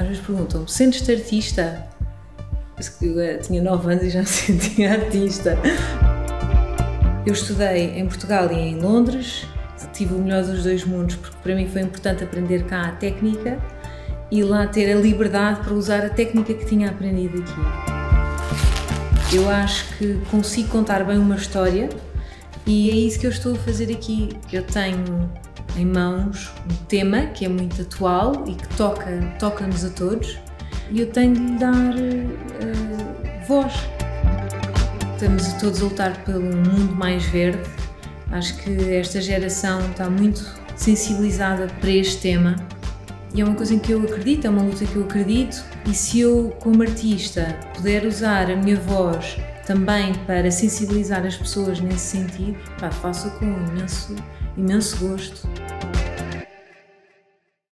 às vezes perguntam-me: sentes-te artista? Eu eh, tinha 9 anos e já me sentia artista. Eu estudei em Portugal e em Londres, tive o melhor dos dois mundos, porque para mim foi importante aprender cá a técnica e lá ter a liberdade para usar a técnica que tinha aprendido aqui. Eu acho que consigo contar bem uma história e é isso que eu estou a fazer aqui. Eu tenho em mãos um tema que é muito atual e que toca, toca-nos a todos e eu tenho de lhe dar uh, voz. Estamos todos a lutar pelo mundo mais verde. Acho que esta geração está muito sensibilizada para este tema e é uma coisa em que eu acredito, é uma luta que eu acredito. E se eu, como artista, puder usar a minha voz também para sensibilizar as pessoas nesse sentido, pá, faço com imenso, imenso gosto.